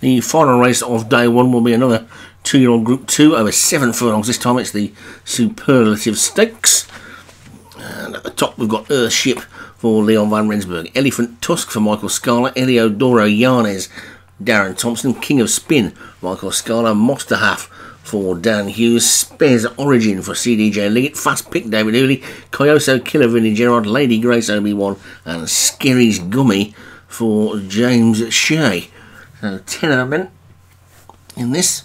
The final race of day one will be another two-year-old Group 2 over seven furlongs. This time it's the Superlative Stakes. And at the top we've got Earthship for Leon Van Rensburg. Elephant Tusk for Michael Scala. Eliodoro Yanes, Darren Thompson. King of Spin, Michael Scala. Mosterdaff for Dan Hughes, Spares Origin for CDJ Liggett, Fast Pick David Hooley, Coyoso Killer Vinnie Gerard, Lady Grace Obi-Wan and Skerry's Gummy for James Shea. So 10 of them in this.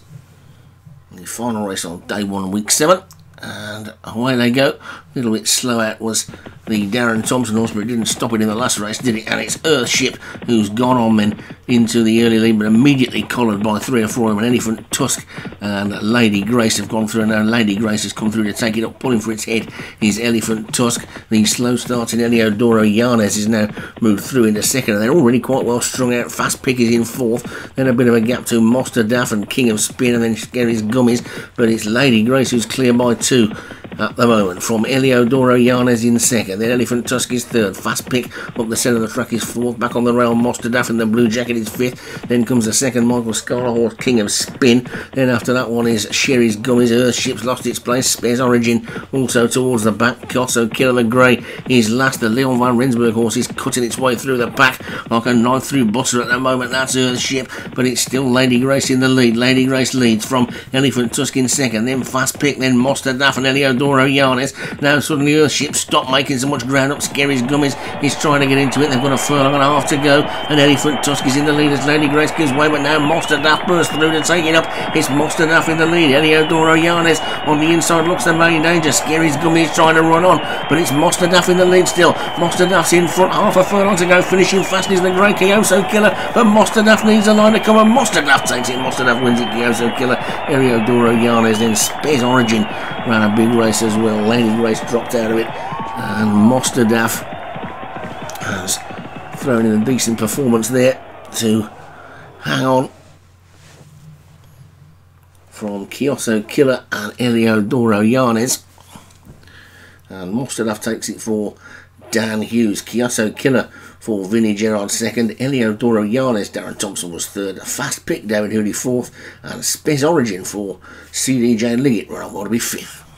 The final race on day one, week seven. Uh, And away they go. A little bit slow out was the Darren Thompson horse, but it didn't stop it in the last race, did it? And it's Earthship who's gone on then into the early lead, but immediately collared by three or four of. An Elephant Tusk and Lady Grace have gone through, and now Lady Grace has come through to take it up, pulling for its head is Elephant Tusk. The slow starting Eliodoro Yanes is now moved through into second, and they're already quite well strung out. Fast Pick is in fourth, then a bit of a gap to Mosterdaff and King of Spin, and then Skerry's Gummies, but it's Lady Grace who's clear by two at the moment from Eliodoro Yanes in second. Then Elephant Tusk is third. Fast pick up the centre of the track is fourth. Back on the rail, Mosterdaff in the blue jacket is fifth. Then comes the second, Michael Scala horse, King of Spin. Then after that one is Skerry's Gummies. Earthship's lost its place. Spares Origin also towards the back. Cosso Killer the Grey is last. The Leon Van Rensburg horse is cutting its way through the pack like a knife through butter at the moment. That's Earthship, but it's still Lady Grace in the lead. Lady Grace leads from Elephant Tusk in second. Then Fast Pick. Then Mosterdaff and Eliodoro Yanes. Now suddenly Earthship stopped making so much ground up. Skerry's Gummies He's trying to get into it. They've got a furlong and a half to go. And Elephant Tusk is in the lead as Lady Grace gives way, but now Mosterdaff bursts through to take it up. It's Mosterdaff in the lead. Eliodoro Yanes on the inside looks the main danger. Skerry's Gummies trying to run on, but it's Mosterdaff in the lead still. Mosterdaff's in front, half a furlong to go, finishing fast is the Grey Kioso Killer, but Mosterdaff needs a line to come and Mosterdaff takes it. Mosterdaff wins it, Kioso Killer. Eliodoro Yanes then Spares Origin ran a big race as well. Lady Grace dropped out of it, and Mosterdaff has thrown in a decent performance there to hang on from Kioso Killer and Eliodoro Yanes. And Mosterdaff takes it for Dan Hughes. Kioso Killer for Vinnie Gerard second. Eliodoro Yanes, Darren Thompson was third. A fast pick, David Hooley fourth. And Spares Origin for CDJ Liggett, where I want to be fifth.